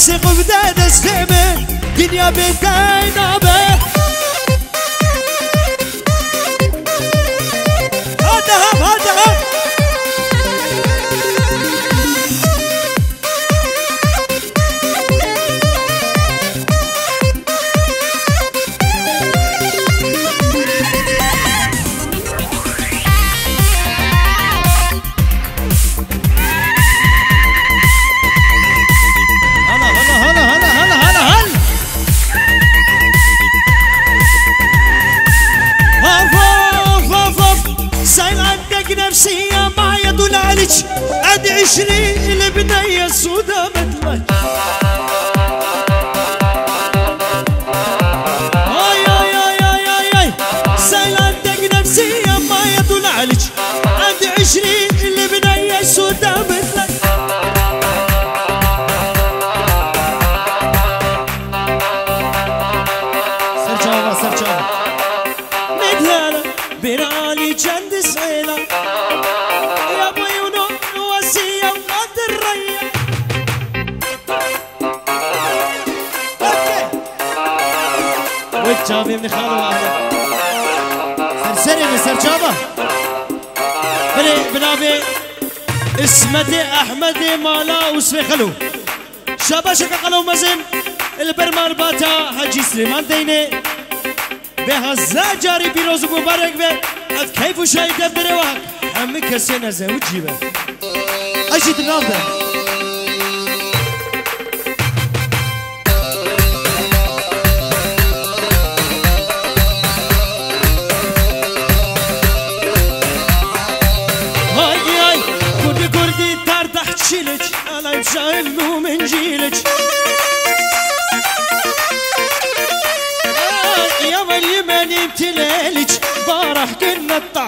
دسق بدا دسخمة دنيا بتاينابة هذا نفسية معايا دول عليك. قد عشرين البنية السودا مثلك وجابي من خالو سرسري من سرچاوا بني بنابي اسمتي احمد مالا وسفي خلو شاباشك قلو مزن البرمار باتا حجي سليمان ديني به هزار جاری پیروز مبارک به از کیف و شاید دفتر وقت همه کسی نزه و جیبه. اجید نام ده. रता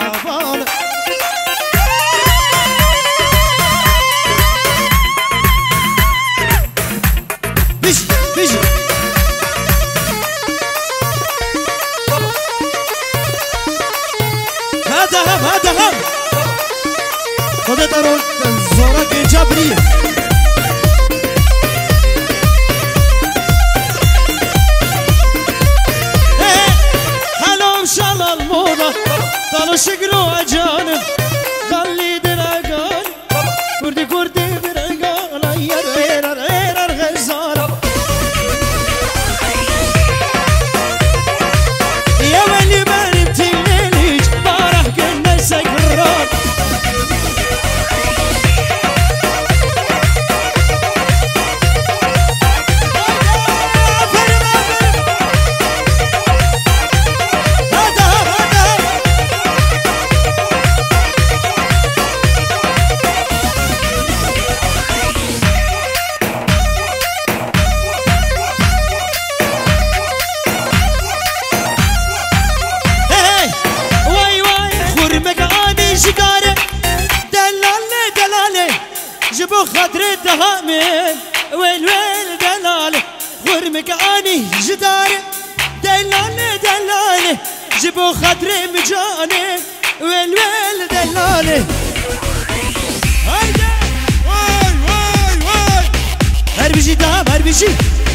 هربشي دام هربشي مالكش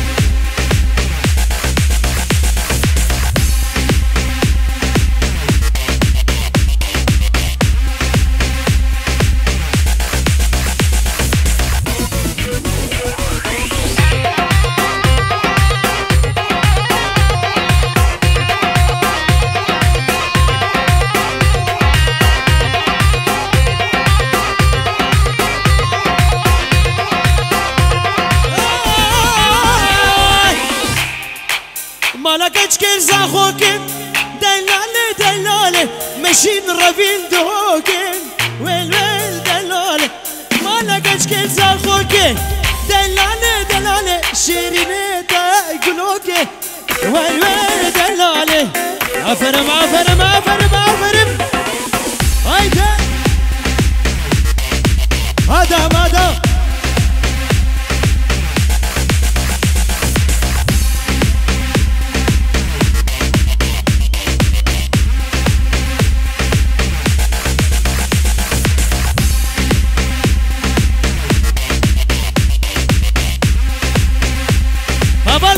مشين رفين دوكن ويل ويل دلالة. مالكش كل زاخوكن دلالة دلالة شيرينة تاكلوكن ويل ويل دلالة. عفرم عفرم عفرم عفرم هيدا هذا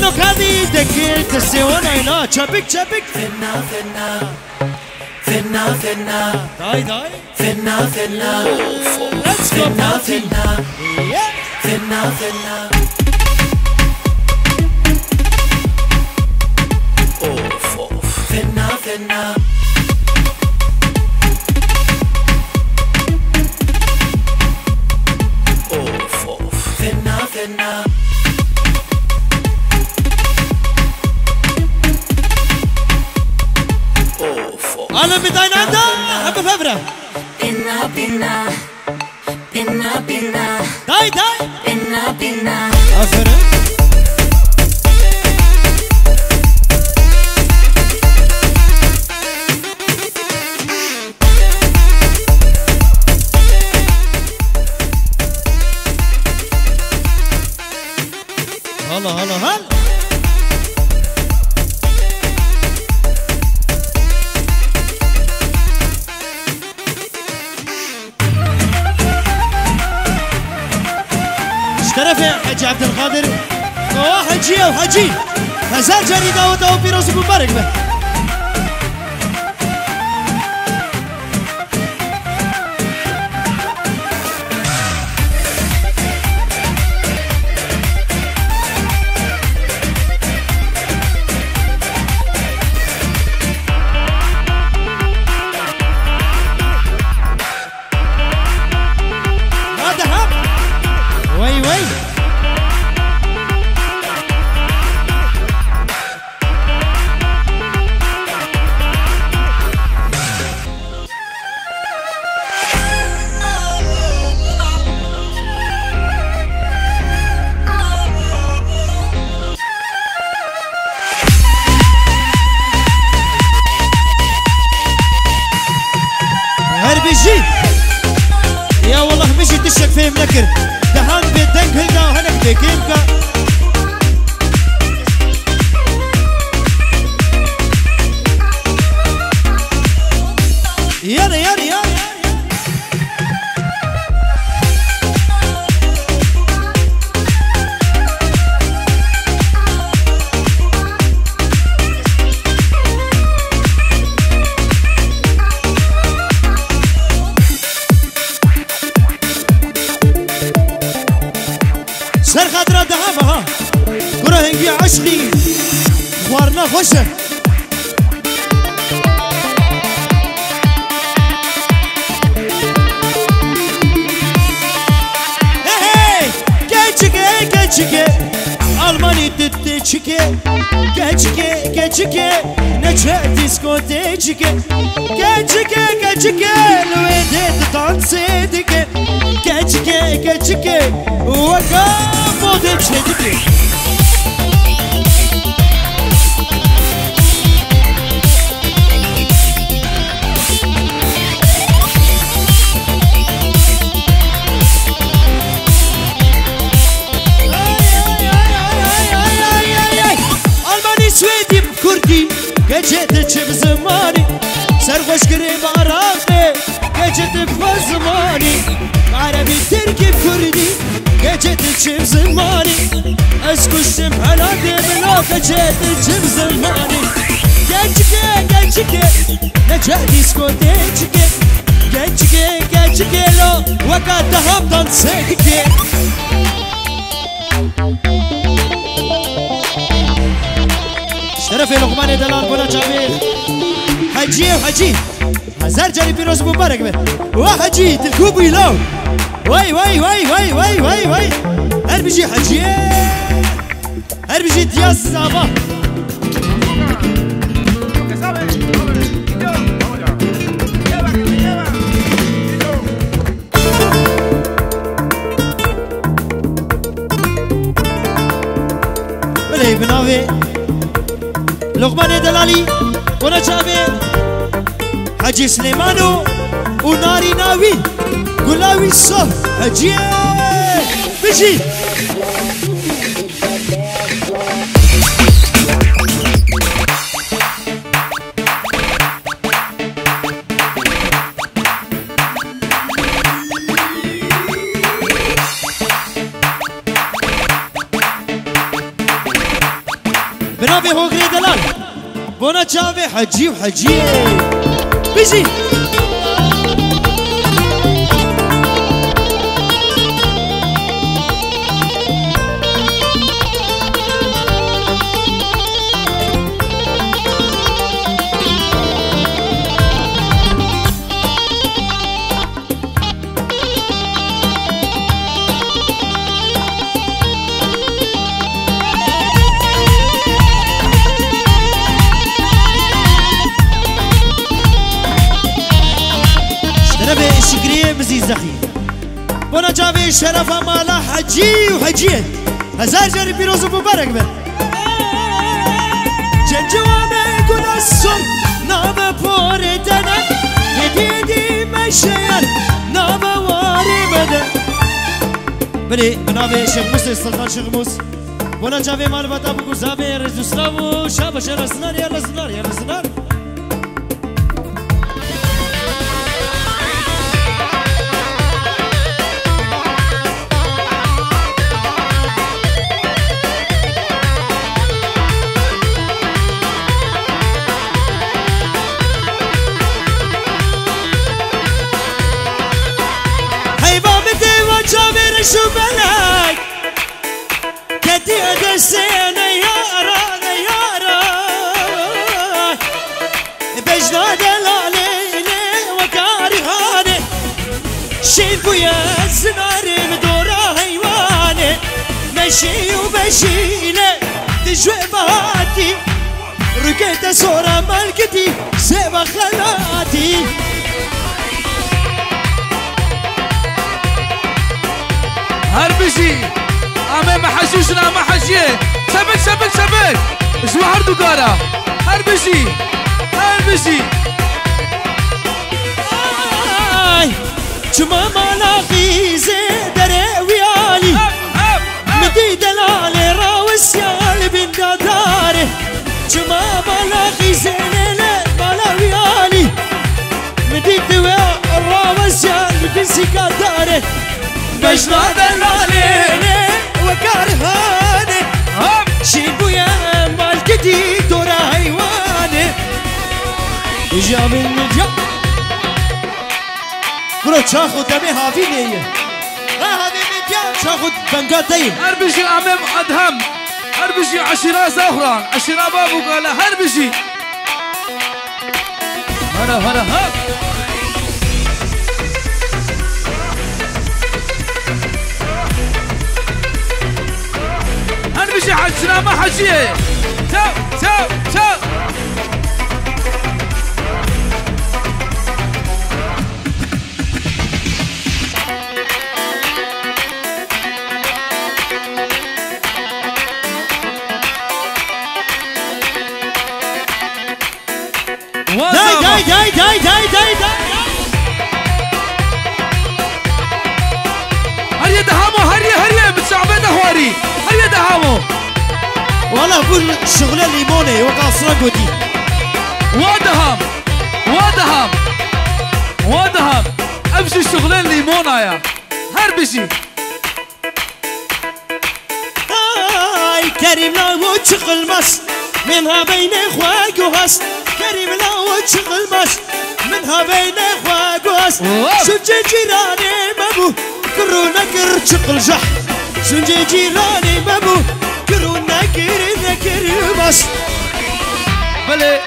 لانه هذه دقيقة السيوانة هنا شبك شبك فنا فنا فنا فنا داي داي فنا فنا ليتس جو فنا فنا فنا فنا فنا فنا Dynanda, hebben we vra. Pinna, pinna. Pinna, pinna. Dai, dai. Pinna, pinna. Aferin. حجي عبد القادر وحجي هزار جاني داوته وبيروز مبارك به خوشه Hey, geçike geçike Almani ditti çike Geçike geçike Neçe diskotecike Geçike geçike Lüvede dans edike Geçike geçike Vaka mode çedike Gecede kwa zamanı Arabi Türk'ü Kurdi Gecede çim zamanı Ez kuştum hala demelo Gecede çim zamanı Geçike geçike Nece diskotecike Geçike geçike lo Vakat dahabdan sedike شرف لقمان دلال بولا جابر حجي وحجي هزار جاري بيروز مبارك به وحجي تلكوبي لو. واي واي واي واي واي واي واي هر بيجي حجي هر بيجي دياز. بلي بناوي لقمان دلالي بولا جابر حجي سليمانو وناري ناوي قلاوي صف حجي بيجي بنابي هو غري دلال بونا چاوي حجي وحجي Busy. شرف الشكرية مزيز زخي بونا جاوي شرف مالا حجي وحجي هزار جاري بيروز مبارك به جنجوانا يقول السم نابا بوري دنا يديدي مشير نابا واري بدا بلي بنابي شغموس السلطان شغموس بونا جاوي مال بطا بقو زابي رزوسلاو شابش رسنار يا رسنار يا رسنار مشي وبشيله تجوي بهاتي. ركيت صورة ملكتي سيبا خلاتي. هربشي امه محشوشنا محشيه سبك سبك سبك شو هردو قارا؟ هربشي هربشي آي جمع ملاقي زيدر ملاقي زينة مالا ويالي. مدي دوا راوس يالي بن سكاتاري بجنا دلالي وكارهاني هب. شيبو يا مالكتي دورا هيواني جاب النجا برو تاخد دمي هافي ليه هافي متيا تاخد بنقاتي هربشي امام أدهم. هربشي عشرة زهران عشرة بابو قال هربشي هلا هلا هب هربشي حجنا ما حجيه تو تو تو والله أقول شغلة ليموني وقاصره قدي وادهم وادهم وادهم أمشي شغلين ليمونايا هربشي هاي كريم لا وشغل مس منها بين اخواك وهس كريم لا وشغل مس منها بين اخواك وهس. شنجي جيراني مبو كرو نكر شغل جح شنجي جيراني مبو بس بله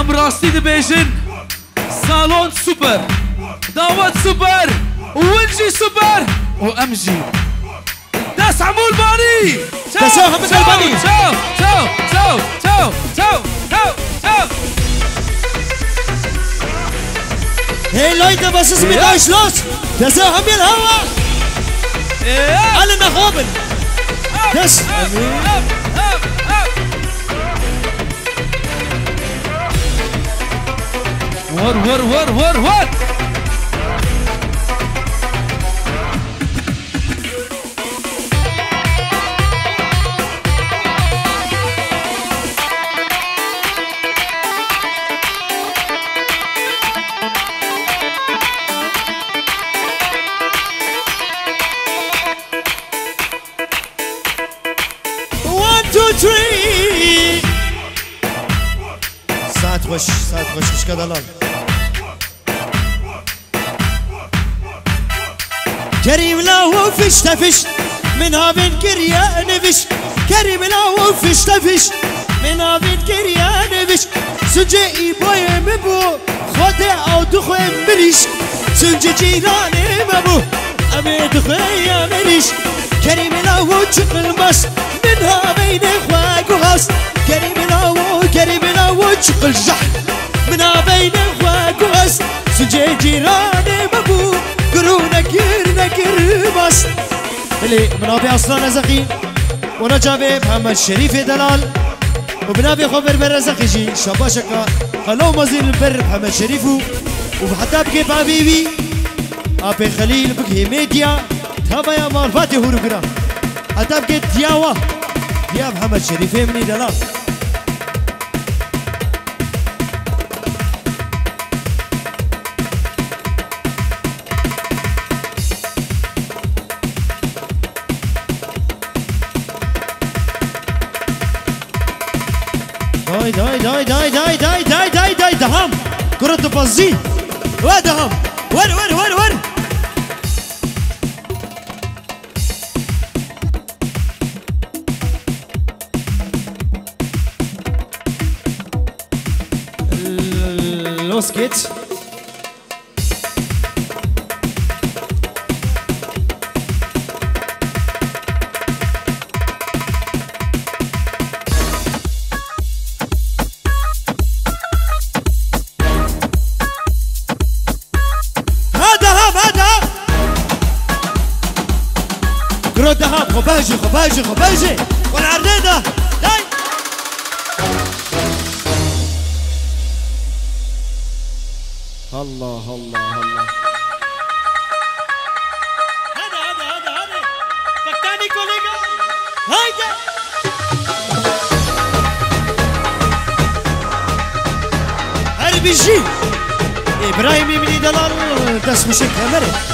ام راستی دبیجن سالون سوبر دعوت سوبر ونجي سوبر وامجي داس عمول باني داس محمد الباني. تشاو تشاو تشاو تشاو تشاو تشاو تشاو هي لايتا بس اسمي. دايش لوس تزاهم الهوا إيه. على نخوبن Yes. Up, up, up. What, what, what, what, what? تو three. ساعت باش ساعت خوش خوش دلال کریم لا وفش تفش من آبین كريا نفش کریم لا وفش تفش من آبین كريا نفش سنجه ای بای مبو خود او دخو مریش سنجه جیران مبو امید خوی مریش کریم لا وچ قلمست منها بين اخواك وهاس كريم لا و كريم لا وجق الجحر منها بين اخواك وهاس سنجي جيراني مبو قرونا كير نكر بس اللي منابي أصلا نزقي ونجابي محمد شريف دلال. وبنابي خبر برزق جي شباشكا خلو مزين البر محمد شريفو وحتى بكيف حبيبي أبي خليل بكي ميديا. تابا يا مال فاتي هورو حتى بكيت دياوا يا محمد شريف مني دلال داي داي داي داي داي داي داي داي داي دهم كرة بازي ودهم ور ور ور ور سكيت خباجي خباجي خباجي والعريضة. Allah Allah Allah. Hadi hadi hadi hadi. Kakta Nikolega. Haydi. Her bir şey. İbrahim İbni Delar. Desmişi kameri.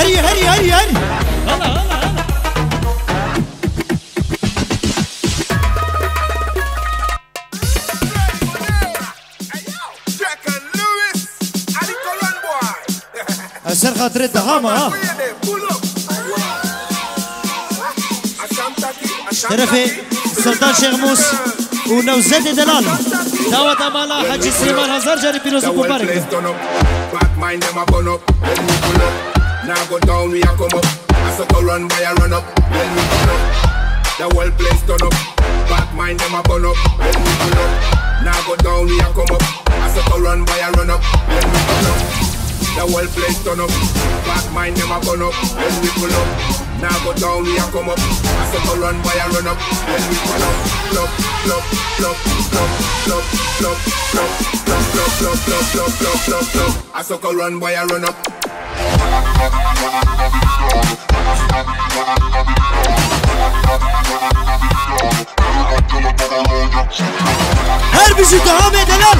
هري هري هري هري. هلا هلا هلا أسر خاطر الدهامة ها شرفي السلطان شيخ موس ونوزاد دلال. دعوة أمالا حجي سليمان هزار جاري بيروز مبارك. Back mind them a burn up, then we pull up. Now go down, we a come up. I suck a run by a run up, then we pull up. The whole place turn up. Back mind them a burn up, then we pull up. Now go down, we a come up. I suck a run by a run up, then we pull up. The whole place turn up. Back mind them a burn up, then we pull up. Now go down, we a come up. I suck a run by a run up, then we pull up. Plop, plop, plop, plop, plop, plop, plop, plop, plop, plop, plop, plop, plop, plop. I suck a run by a run up. Her bizi devam edenler